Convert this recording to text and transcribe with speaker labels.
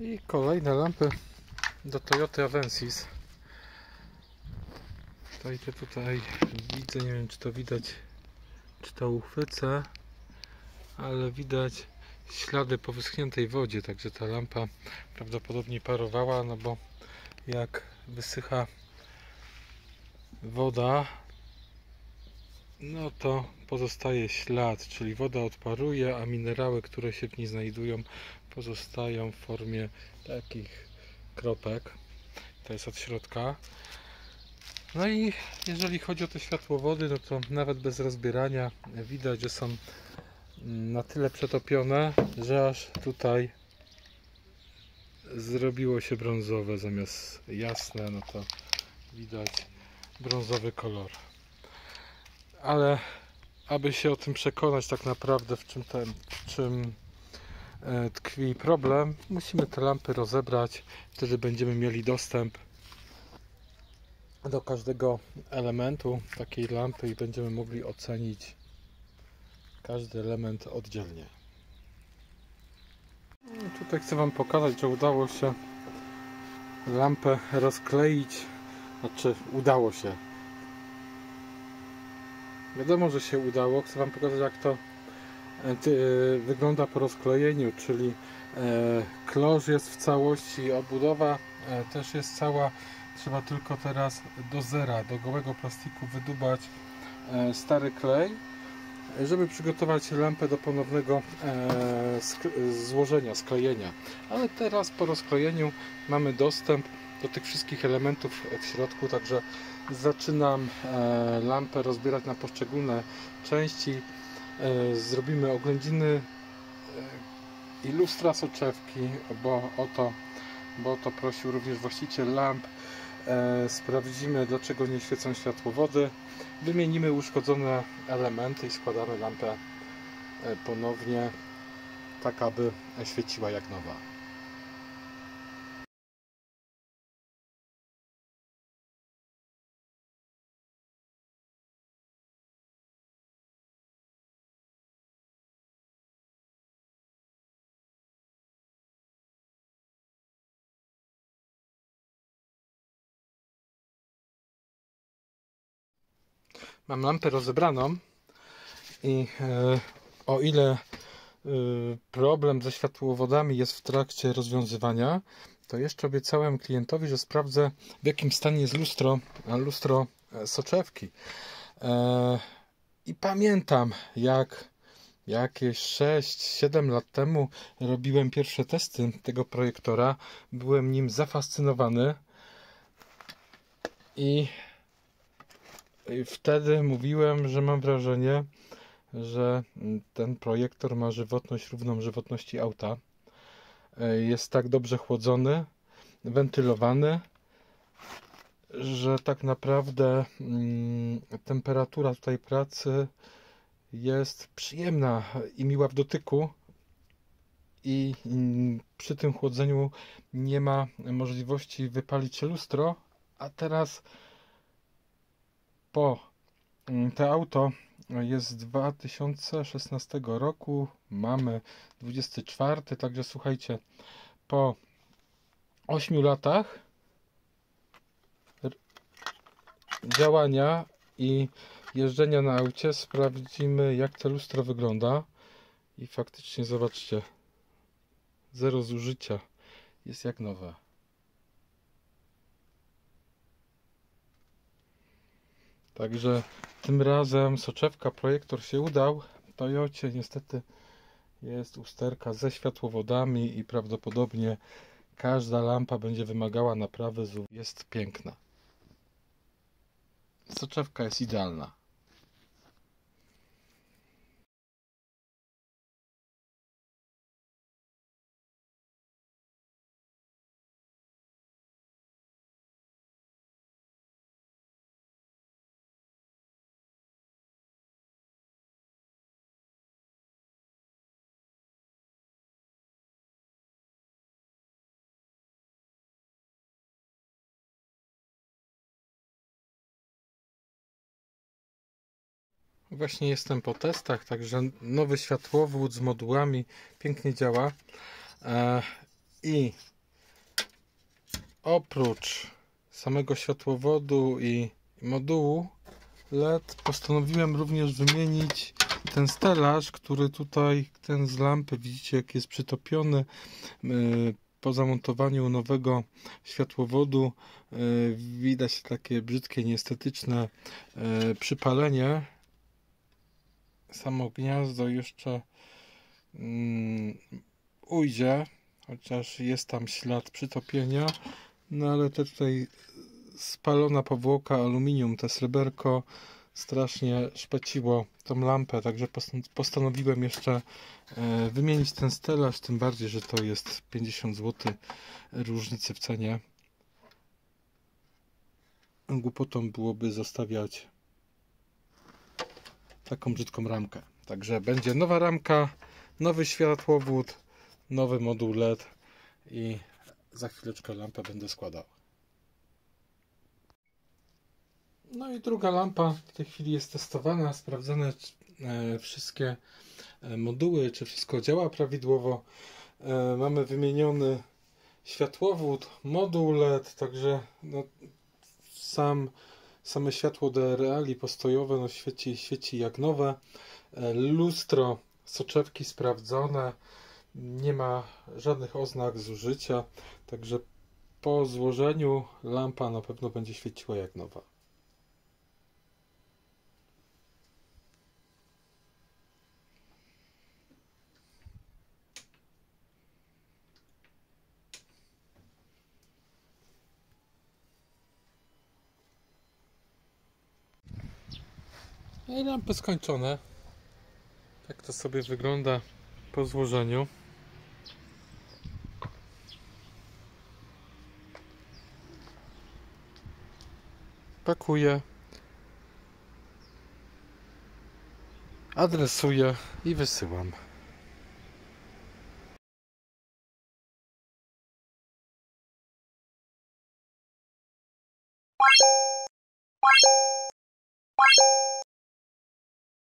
Speaker 1: I kolejne lampy do Toyota Avensis. Tutaj, tutaj widzę, nie wiem czy to widać, czy to uchwycę, ale widać ślady po wyschniętej wodzie, także ta lampa prawdopodobnie parowała, no bo jak wysycha woda, no to pozostaje ślad, czyli woda odparuje, a minerały, które się w niej znajdują, pozostają w formie takich kropek. To jest od środka. No i jeżeli chodzi o te światłowody, no to nawet bez rozbierania widać, że są na tyle przetopione, że aż tutaj zrobiło się brązowe zamiast jasne, no to widać brązowy kolor. Ale aby się o tym przekonać tak naprawdę w czym, ten, w czym e, tkwi problem, musimy te lampy rozebrać, wtedy będziemy mieli dostęp do każdego elementu takiej lampy i będziemy mogli ocenić każdy element oddzielnie. No, tutaj chcę Wam pokazać, że udało się lampę rozkleić. Znaczy, udało się. Wiadomo, że się udało. Chcę Wam pokazać, jak to e, e, wygląda po rozklejeniu, czyli e, klosz jest w całości, obudowa też jest cała. Trzeba tylko teraz do zera, do gołego plastiku wydubać stary klej żeby przygotować lampę do ponownego złożenia, sklejenia. Ale teraz po rozklejeniu mamy dostęp do tych wszystkich elementów w środku, także zaczynam e, lampę rozbierać na poszczególne części. E, zrobimy oględziny i lustra soczewki, bo o to, bo o to prosił również właściciel lamp. Sprawdzimy dlaczego nie świecą światłowody wymienimy uszkodzone elementy i składamy lampę e, ponownie tak aby świeciła jak nowa mam lampę rozebraną i e, o ile e, problem ze światłowodami jest w trakcie rozwiązywania, to jeszcze obiecałem klientowi, że sprawdzę w jakim stanie jest lustro, lustro e, soczewki. E, I pamiętam jak jakieś 6-7 lat temu robiłem pierwsze testy tego projektora. Byłem nim zafascynowany i wtedy mówiłem, że mam wrażenie, że ten projektor ma żywotność równą żywotności auta. Jest tak dobrze chłodzony, wentylowany, że tak naprawdę mm, temperatura tutaj pracy jest przyjemna i miła w dotyku i mm, przy tym chłodzeniu nie ma możliwości wypalić lustro, a teraz po mm, te auto jest z 2016 roku, mamy 24, także słuchajcie, po 8 latach działania i jeżdżenia na aucie sprawdzimy jak to lustro wygląda. I faktycznie zobaczcie zero zużycia jest jak nowe Także tym razem soczewka projektor się udał. W Toyocie niestety jest usterka ze światłowodami i prawdopodobnie każda lampa będzie wymagała naprawy. Jest piękna. Soczewka jest idealna. Właśnie jestem po testach, także nowy światłowód z modułami pięknie działa. E, I oprócz samego światłowodu i modułu LED postanowiłem również wymienić ten stelaż, który tutaj, ten z lampy, widzicie jak jest przytopiony. Yy, Po zamontowaniu nowego światłowodu yy, widać takie brzydkie, nieestetyczne yy, przypalenie. Samo gniazdo jeszcze mm, ujdzie, chociaż jest tam ślad przytopienia. No ale te tutaj spalona powłoka aluminium, to sreberko strasznie szpeciło tą lampę, także postan- postanowiłem jeszcze e, wymienić ten stelaż, tym bardziej, że to jest 50 zł różnicy w cenie. Głupotą byłoby zostawiać taką brzydką ramkę. Także będzie nowa ramka, nowy światłowód, nowy moduł LED i za chwileczkę lampę będę składał. No i druga lampa w tej chwili jest testowana, sprawdzane czy, e, wszystkie e, moduły, czy wszystko działa prawidłowo. E, mamy wymieniony światłowód, moduł LED, także no, sam, same światło DRL i postojowe no, świeci, świeci jak nowe. E, lustro, soczewki sprawdzone, nie ma żadnych oznak zużycia, także po złożeniu lampa na pewno będzie świeciła jak nowa. No i lampy skończone. Tak to sobie wygląda po złożeniu. Pakuję. Adresuję i wysyłam.